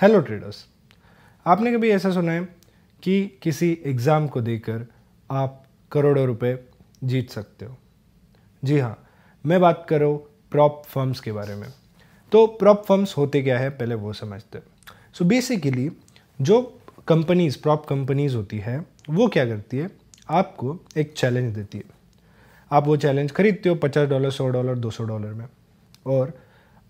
Hello traders आपने कभी ऐसा सुना है कि किसी एग्ज़ाम को देकर आप करोड़ों रुपए जीत सकते हो? जी हाँ मैं बात कर प्रॉप फर्म्स के बारे में। तो प्रॉप फर्म्स होते क्या है, पहले वो समझते हैं। सो बेसिकली जो कंपनीज़ प्रॉप कंपनीज़ होती है, वो क्या करती है? आपको एक चैलेंज देती है। आप वो चैलेंज खरीदते हो पचास डॉलर सौ डॉलर दो सौ डॉलर में। और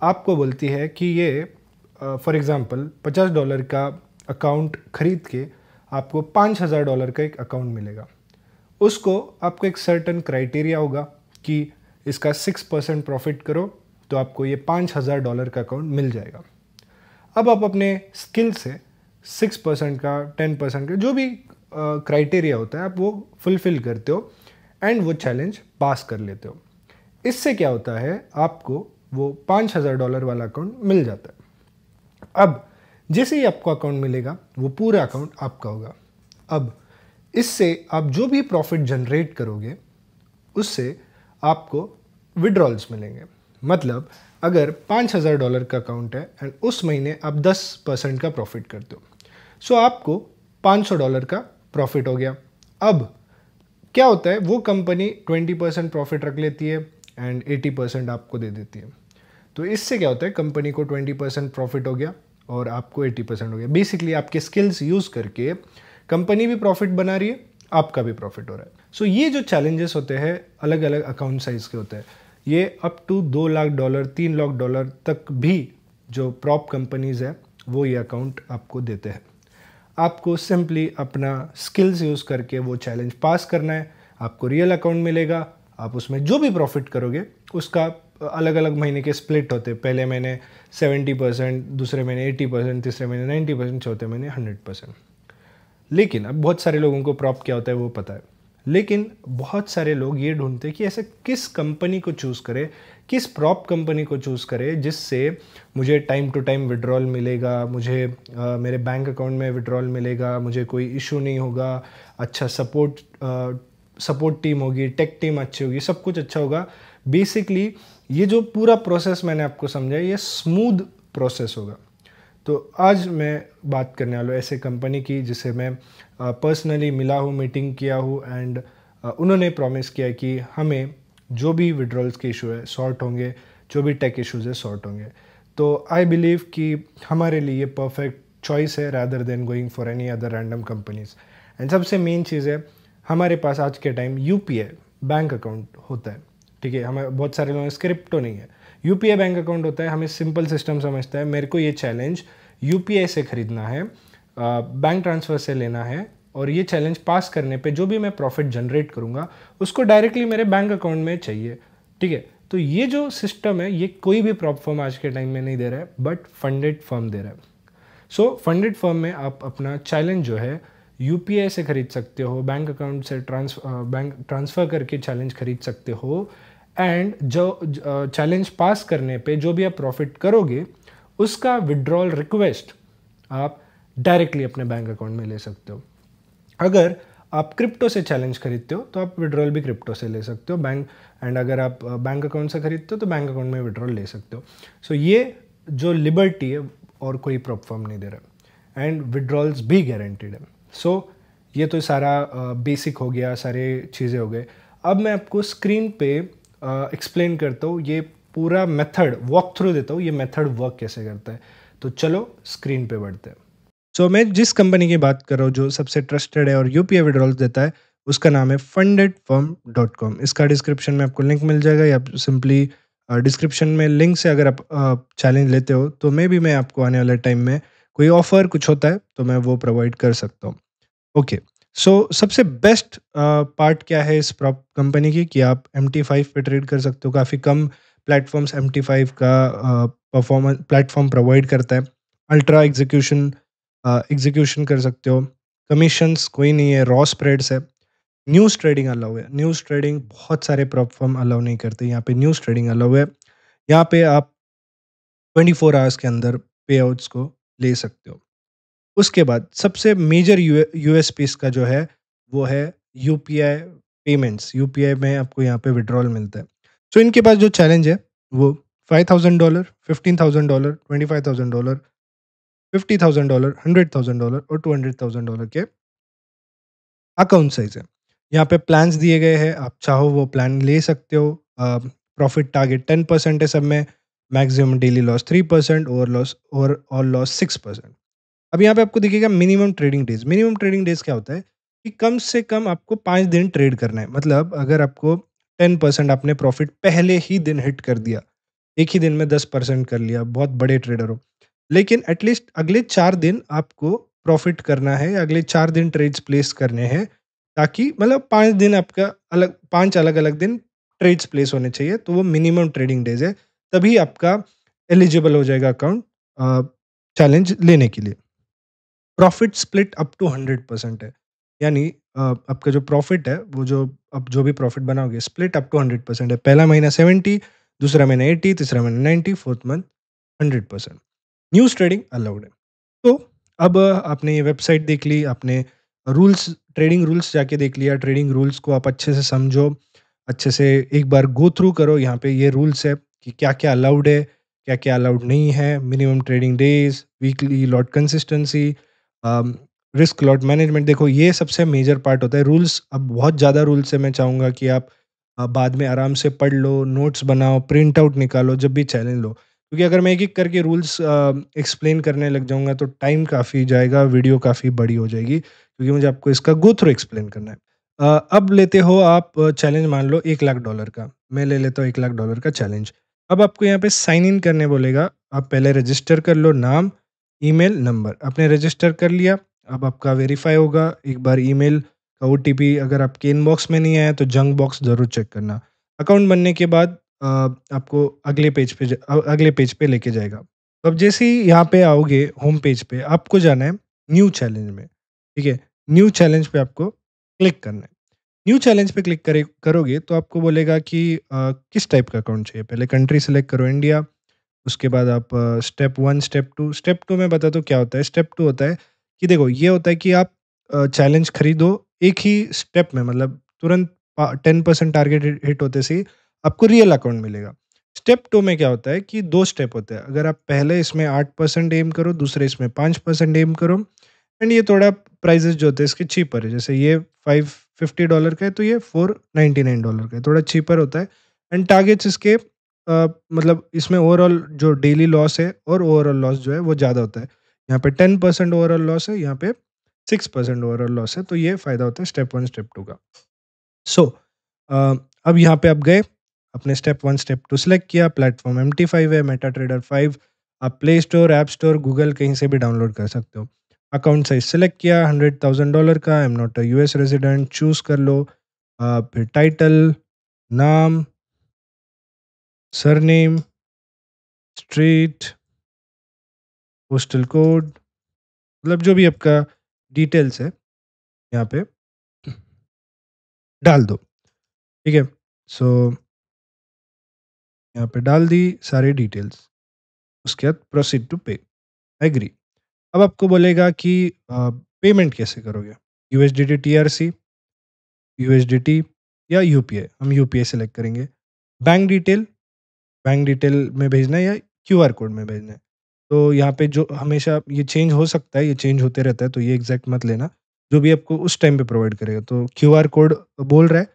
आपको बोलती है कि ये फॉर एग्ज़ाम्पल पचास डॉलर का अकाउंट खरीद के आपको पाँच हज़ार डॉलर का एक अकाउंट मिलेगा। उसको आपको एक सर्टन क्राइटेरिया होगा कि इसका सिक्स परसेंट प्रॉफिट करो तो आपको ये पाँच हज़ार डॉलर का अकाउंट मिल जाएगा। अब आप अपने स्किल से सिक्स परसेंट का टेन परसेंट का जो भी क्राइटेरिया uh, होता है आप वो फुलफ़िल करते हो एंड वो चैलेंज पास कर लेते हो। इससे क्या होता है आपको वो पाँच हज़ार डॉलर वाला अकाउंट मिल जाता है। अब जैसे ही आपको अकाउंट मिलेगा, वो पूरा अकाउंट आपका होगा। अब इससे आप जो भी प्रॉफिट जनरेट करोगे, उससे आपको विड्रॉल्स मिलेंगे। मतलब अगर पाँच हज़ार डॉलर का अकाउंट है एंड उस महीने आप दस परसेंट का प्रॉफिट करते हो सो आपको पाँच सौ डॉलर का प्रॉफिट हो गया। अब क्या होता है, वो कंपनी ट्वेंटी परसेंट प्रॉफिट रख लेती है एंड एटी परसेंट आपको दे देती है। तो इससे क्या होता है कंपनी को ट्वेंटी परसेंट प्रॉफिट हो गया। और आपको एटी परसेंट हो गया। बेसिकली आपके स्किल्स यूज़ करके कंपनी भी प्रॉफिट बना रही है आपका भी प्रॉफिट हो रहा है। सो so, ये जो चैलेंजेस होते हैं अलग अलग अकाउंट साइज़ के होते हैं ये अप टू दो लाख डॉलर तीन लाख डॉलर तक भी जो प्रॉप कंपनीज़ है वो ये अकाउंट आपको देते हैं। आपको सिंपली अपना स्किल्स यूज़ करके वो चैलेंज पास करना है आपको रियल अकाउंट मिलेगा आप उसमें जो भी प्रॉफिट करोगे उसका अलग अलग महीने के स्प्लिट होते पहले महीने सेवेंटी परसेंट दूसरे महीने एटी परसेंट तीसरे महीने नाइन्टी परसेंट चौथे महीने हंड्रेड परसेंट लेकिन अब बहुत सारे लोगों को प्रॉप क्या होता है वो पता है। लेकिन बहुत सारे लोग ये ढूंढते हैं कि ऐसे किस कंपनी को चूज़ करें किस प्रॉप कंपनी को चूज़ करें जिससे मुझे टाइम टू टाइम विड्रॉल मिलेगा मुझे आ, मेरे बैंक अकाउंट में विड्रॉल मिलेगा मुझे कोई इशू नहीं होगा अच्छा सपोर्ट सपोर्ट टीम होगी टेक टीम अच्छी होगी सब कुछ अच्छा होगा। बेसिकली ये जो पूरा प्रोसेस मैंने आपको समझा ये स्मूद प्रोसेस होगा। तो आज मैं बात करने वाला ऐसे कंपनी की जिसे मैं पर्सनली मिला हूँ मीटिंग किया हूँ एंड उन्होंने प्रॉमिस किया कि हमें जो भी विड्रॉल्स के इशू है सॉर्ट होंगे, जो भी टेक इशूज़ है सॉर्ट होंगे। तो आई बिलीव कि हमारे लिए ये परफेक्ट चॉइस है rather than going for any other random companies and सबसे मेन चीज़ है, हमारे पास आज के टाइम यूपीआई बैंक अकाउंट होता है। ठीक है, हमें बहुत सारे लोग स्क्रिप्टो नहीं है। यू बैंक अकाउंट होता है, हमें सिंपल सिस्टम समझता है, मेरे को ये चैलेंज यू से ख़रीदना है बैंक ट्रांसफ़र से लेना है और ये चैलेंज पास करने पे जो भी मैं प्रॉफिट जनरेट करूँगा, उसको डायरेक्टली मेरे बैंक अकाउंट में चाहिए। ठीक है तो ये जो सिस्टम है, ये कोई भी प्रॉप फर्म आज के टाइम में नहीं दे रहा है बट फंडेड फर्म दे रहा है। सो फंडेड फर्म में आप अपना चैलेंज जो है यूपीआई से खरीद सकते हो बैंक अकाउंट से ट्रांस बैंक ट्रांसफ़र करके चैलेंज खरीद सकते हो एंड जो चैलेंज पास करने पे जो भी आप प्रॉफिट करोगे उसका विड्रॉल रिक्वेस्ट आप डायरेक्टली अपने बैंक अकाउंट में ले सकते हो। अगर आप क्रिप्टो से चैलेंज खरीदते हो तो आप विड्रॉल भी क्रिप्टो से ले सकते हो। बैंक एंड अगर आप बैंक अकाउंट से खरीदते हो तो बैंक अकाउंट में विड्रॉल ले सकते हो। सो so, ये जो लिबर्टी है और कोई प्रॉपफॉर्म नहीं दे रहा। एंड विड्रॉल्स भी गारंटीड है। सो so, ये तो सारा बेसिक हो गया सारे चीज़ें हो गए। अब मैं आपको स्क्रीन पे एक्सप्लेन करता हूँ ये पूरा मेथड वॉक थ्रू देता हूँ ये मेथड वर्क कैसे करता है। तो चलो स्क्रीन पे बढ़ते हैं। सो so, मैं जिस कंपनी की बात कर रहा हूँ जो सबसे ट्रस्टेड है और यू पी देता है उसका नाम है फंडेड फर्म डॉट कॉम इसका डिस्क्रिप्शन में आपको लिंक मिल जाएगा या सिंपली डिस्क्रिप्शन में लिंक से अगर आप चैलेंज लेते हो तो मे भी मैं आपको आने वाले टाइम में कोई ऑफ़र कुछ होता है तो मैं वो प्रोवाइड कर सकता हूँ। ओके सो so, सबसे बेस्ट पार्ट क्या है इस प्रॉप कंपनी की कि आप एम टी फाइव पर ट्रेड कर सकते हो? काफ़ी कम प्लेटफॉर्म्स एम टी फाइव का परफॉर्मेंस प्लेटफॉर्म प्रोवाइड करता है। अल्ट्रा एग्जीक्यूशन एग्जीक्यूशन कर सकते हो। कमीशंस कोई नहीं है रॉ स्प्रेड्स है। न्यूज़ ट्रेडिंग अलाउ है। न्यूज़ ट्रेडिंग बहुत सारे प्लेटफॉर्म अलाउ नहीं करते। यहाँ पे न्यूज़ ट्रेडिंग अलाउ है। यहाँ पे आप ट्वेंटी फोर आवर्स के अंदर पे आउट्स को ले सकते हो। उसके बाद सबसे मेजर यू एस का जो है वो है U P I payments U P I में आपको यहाँ पे विड्रॉल मिलता है। सो so, इनके पास जो चैलेंज है वो five thousand dollar fifteen thousand dollar twenty five thousand dollar fifty thousand dollar hundred thousand dollar और टू हंड्रेड थाउज़ेंड डॉलर के अकाउंट साइज़ है। यहाँ पे प्लान्स दिए गए हैं आप चाहो वो प्लान ले सकते हो। प्रॉफिट टारगेट टेन परसेंट है सब में maximum daily loss three percent over loss over all loss six percent अब यहाँ पे आपको दिखेगा minimum trading days minimum trading days क्या होता है? कि कम से कम आपको पाँच दिन ट्रेड करना है। मतलब अगर आपको टेन परसेंट आपने प्रॉफिट पहले ही दिन हिट कर दिया, एक ही दिन में दस परसेंट कर लिया, बहुत बड़े ट्रेडर हो। लेकिन एटलीस्ट अगले चार दिन आपको प्रॉफिट करना है, अगले चार दिन ट्रेड्स प्लेस करने हैं, ताकि मतलब पाँच दिन आपका अलग, पाँच अलग अलग दिन ट्रेड्स प्लेस होने चाहिए तो वो मिनिमम ट्रेडिंग डेज़ है। तभी आपका एलिजिबल हो जाएगा अकाउंट चैलेंज लेने के लिए। Profit split up to hundred percent है। यानी आपका जो प्रॉफिट है, वो जो अब जो भी प्रॉफिट बनाओगे, split up to hundred percent है। पहला महीना सेवेंटी, दूसरा महीना एट्टी तीसरा महीना ninety fourth month hundred percent. News trading allowed है। तो अब आपने ये वेबसाइट देख ली, आपने रूल्स, ट्रेडिंग रूल्स जाके देख लिया, ट्रेडिंग रूल्स को आप अच्छे से समझो, अच्छे से एक बार गो थ्रू करो, यहाँ पे ये रूल्स है कि क्या क्या अलाउड है क्या क्या अलाउड नहीं है, minimum trading days, weekly lot consistency risk lot management देखो, ये सबसे मेजर पार्ट होता है। रूल्स अब बहुत ज़्यादा रूल्स है मैं चाहूँगा कि आप बाद में आराम से पढ़ लो नोट्स बनाओ प्रिंट आउट निकालो, जब भी चैलेंज लो। क्योंकि अगर मैं एक एक करके रूल्स एक्सप्लेन करने लग जाऊँगा तो टाइम काफ़ी जाएगा वीडियो काफ़ी बड़ी हो जाएगी, क्योंकि मुझे आपको इसका गो थ्रू एक्सप्लेन करना है। अब लेते हो आप चैलेंज मान लो एक लाख डॉलर का। मैं ले लेता हूँ एक लाख डॉलर का चैलेंज अब आपको यहाँ पे साइन इन करने बोलेगा। आप पहले रजिस्टर कर लो नाम ईमेल नंबर आपने रजिस्टर कर लिया अब आपका वेरीफाई होगा। एक बार ईमेल का ओटीपी अगर आपके इनबॉक्स में नहीं आया तो जंक बॉक्स ज़रूर चेक करना। अकाउंट बनने के बाद आपको अगले पेज पे अगले पेज पे लेके जाएगा। तो अब जैसे ही यहाँ पे आओगे होम पेज पे आपको जाना है न्यू चैलेंज में। ठीक है? न्यू चैलेंज पे आपको क्लिक करना है। न्यू चैलेंज पे क्लिक करे करोगे तो आपको बोलेगा कि आ, किस टाइप का अकाउंट चाहिए? पहले कंट्री सेलेक्ट करो इंडिया उसके बाद आप step one step two step two में बता दो क्या होता है? स्टेप टू होता है कि देखो, ये होता है कि आप चैलेंज खरीदो एक ही स्टेप में मतलब तुरंत टेन परसेंट टारगेट हिट होते से आपको रियल अकाउंट मिलेगा। स्टेप टू में क्या होता है कि दो स्टेप होते हैं। अगर आप पहले इसमें आठ परसेंट एम करो, दूसरे इसमें पाँच परसेंट एम करो एंड ये थोड़ा प्राइजेस जो होते हैं इसके चीपर है। जैसे ये फाइव फिफ्टी डॉलर का है तो ये फोर नाइन्टी नाइन डॉलर का है। थोड़ा चीपर होता है एंड टारगेट्स इसके मतलब इसमें ओवरऑल जो डेली लॉस है और ओवरऑल लॉस जो है वो ज़्यादा होता है। यहाँ पे टेन परसेंट ओवरऑल लॉस है यहाँ पे सिक्स परसेंट ओवरऑल लॉस है तो ये फ़ायदा होता है स्टेप वन स्टेप टू का। सो so, अब यहाँ पे आप गए अपने step one step two select किया प्लेटफॉर्म एम टी फाइव है मेटा ट्रेडर फाइव आप Play Store App Store Google कहीं से भी डाउनलोड कर सकते हो। अकाउंट साइज़ सेलेक्ट किया हंड्रेड थाउज़ेंड डॉलर का I am not a U S resident choose कर लो। फिर टाइटल नाम सरनेम, स्ट्रीट पोस्टल कोड मतलब जो भी आपका डिटेल्स है, यहाँ पे, डाल दो। ठीक है? सो यहाँ पे डाल दी सारे डिटेल्स उसके बाद प्रोसीड टू पे एग्री अब आपको बोलेगा कि पेमेंट कैसे करोगे? U S D T T U S D T या यू पी आई हम यू पी आई सेलेक्ट करेंगे। बैंक डिटेल बैंक डिटेल में भेजना है या क्यू आर कोड में भेजना है। तो यहाँ पे जो हमेशा ये चेंज हो सकता है, ये चेंज होते रहता है तो ये एग्जैक्ट मत लेना। जो भी आपको उस टाइम पे प्रोवाइड करेगा। तो क्यू आर कोड बोल रहा है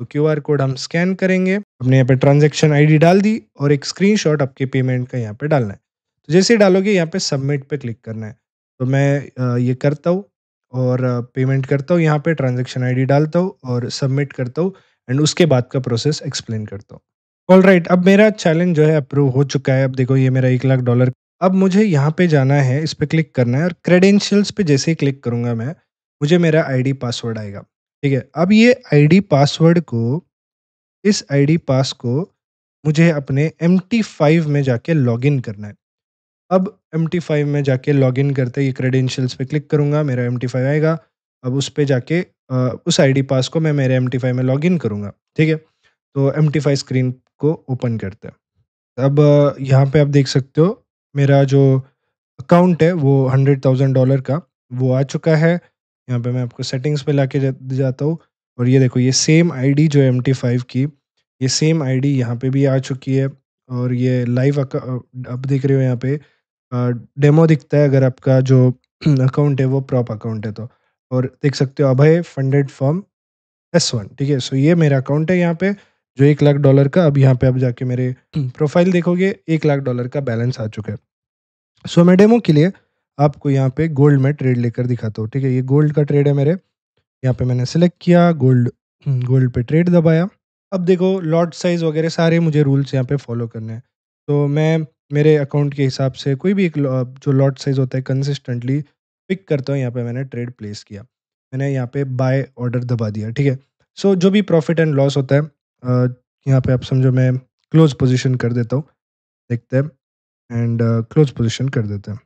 तो क्यू आर कोड हम स्कैन करेंगे। अपने यहाँ पे ट्रांजेक्शन आईडी डाल दी और एक स्क्रीनशॉट आपके पेमेंट का यहाँ पे डालना है। तो जैसे डालोगे, यहाँ पे सबमिट पे क्लिक करना है। तो मैं ये करता हूँ और पेमेंट करता हूँ यहाँ पे ट्रांजेक्शन आई डालता हूँ और सबमिट करता हूँ एंड उसके बाद का प्रोसेस एक्सप्लेन करता हूँ। ऑल राइट अब मेरा चैलेंज जो है अप्रूव हो चुका है। अब देखो, ये मेरा एक लाख डॉलर अब मुझे यहाँ पे जाना है, इस पर क्लिक करना है और क्रेडेंशियल्स पे जैसे ही क्लिक करूँगा मैं, मुझे मेरा आईडी पासवर्ड आएगा। ठीक है, अब ये आईडी पासवर्ड को, इस आईडी पास को मुझे अपने एम फाइव में जाके लॉगिन करना है। अब एम फाइव में जाके लॉगिन करते ये क्रेडेंशियल्स पे क्लिक करूँगा, मेरा एम फाइव आएगा। अब उस पर जाके उस आईडी पास को मैं मेरे एम फाइव में लॉगिन करूँगा। ठीक है तो एम फाइव स्क्रीन को ओपन करते हैं। अब यहाँ पे आप देख सकते हो मेरा जो अकाउंट है वो हंड्रेड थाउज़ेंड डॉलर का वो आ चुका है। यहाँ पे मैं आपको सेटिंग्स पे लाके जा, जाता हूँ और ये देखो ये सेम आईडी जो एम टी फाइव की ये सेम आईडी यहाँ पे भी आ चुकी है और ये लाइव अब देख रहे हो यहाँ पे डेमो दिखता है अगर आपका जो अकाउंट है वो प्रॉप अकाउंट है तो। और देख सकते हो अभय फंडेड फॉर्म एस वन ठीक है? सो ये मेरा अकाउंट है यहाँ पे। जो एक लाख डॉलर का अब यहाँ पे अब जाके मेरे प्रोफ़ाइल देखोगे एक लाख डॉलर का बैलेंस आ चुका है। सो so, मैं डेमो के लिए आपको यहाँ पे गोल्ड में ट्रेड लेकर दिखाता हूँ ठीक है? ये गोल्ड का ट्रेड है मेरे। यहाँ पे मैंने सेलेक्ट किया गोल्ड गोल्ड पे ट्रेड दबाया। अब देखो लॉट साइज़ वगैरह सारे मुझे रूल्स यहाँ पे फॉलो करने हैं। तो मैं मेरे अकाउंट के हिसाब से कोई भी एक जो लॉट साइज़ होता है कंसिस्टेंटली पिक करता हूँ यहाँ पे मैंने ट्रेड प्लेस किया। मैंने यहाँ पे बाय ऑर्डर दबा दिया ठीक है? सो जो भी प्रॉफिट एंड लॉस होता है यहाँ पे आप समझो मैं क्लोज पोजीशन कर देता हूँ। देखते हैं एंड क्लोज पोजीशन कर देते हैं।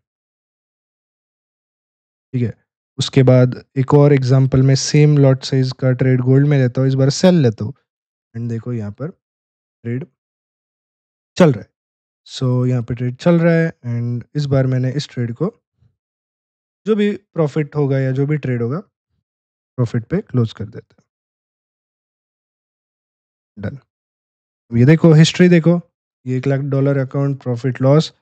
ठीक है? उसके बाद एक और एग्जांपल में सेम लॉट साइज़ का ट्रेड गोल्ड में लेता हूँ इस बार सेल लेता हूँ। एंड देखो यहाँ पर ट्रेड चल रहा है। सो so, यहाँ पे ट्रेड चल रहा है एंड इस बार मैंने इस ट्रेड को जो भी प्रॉफिट होगा या जो भी ट्रेड होगा प्रॉफिट पे क्लोज कर देते हैं। डन ये देखो हिस्ट्री देखो। ये एक lakh dollar account profit loss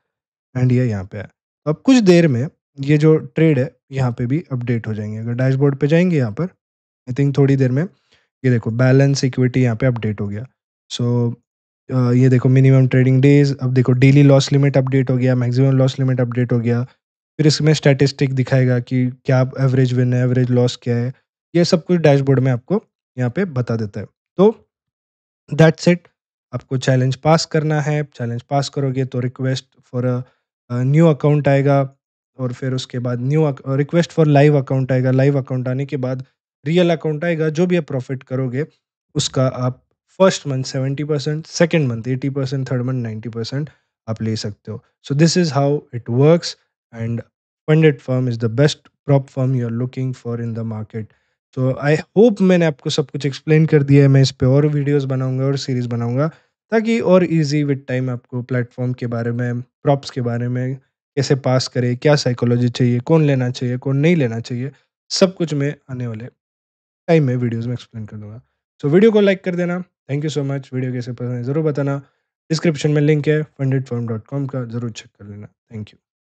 and ये यहाँ पे है। तो अब कुछ देर में ये जो ट्रेड है यहाँ पे भी अपडेट हो जाएँगे। अगर डैशबोर्ड पे जाएँगे यहाँ पर आई थिंक थोड़ी देर में ये देखो बैलेंस इक्विटी यहाँ पे अपडेट हो गया। सो so, ये देखो मिनिमम ट्रेडिंग डेज़ अब देखो डेली लॉस लिमिट अपडेट हो गया मैक्सिमम लॉस लिमिट अपडेट हो गया। फिर इसमें स्टैटिस्टिक दिखाएगा कि क्या एवरेज विन है एवरेज लॉस क्या है। ये सब कुछ डैशबोर्ड में आपको यहाँ पे बता देता है। तो दैट्स इट आपको चैलेंज पास करना है। चैलेंज पास करोगे तो request for a new account आएगा और फिर उसके बाद new request for live account आएगा। लाइव अकाउंट आने के बाद रियल अकाउंट आएगा। जो भी आप प्रॉफिट करोगे, उसका आप first month seventy percent second month eighty percent third month ninety percent आप ले सकते हो। So this is how it works and funded firm is the best prop firm you are looking for in the market तो I hope मैंने आपको सब कुछ explain कर दिया है। मैं इस पर और वीडियोज़ बनाऊँगा और सीरीज़ बनाऊँगा ताकि और ईजी विद टाइम आपको प्लेटफॉर्म के बारे में प्रॉप्स के बारे में कैसे पास करे क्या साइकोलॉजी चाहिए कौन लेना चाहिए कौन नहीं लेना चाहिए सब कुछ मैं आने वाले टाइम में वीडियोज़ में एक्सप्लेन कर दूँगा। सो so, वीडियो को लाइक कर देना। Thank you so much video कैसे पसंद है ज़रूर बताना। डिस्क्रिप्शन में लिंक है। फंडेड का ज़रूर चेक कर लेना। Thank you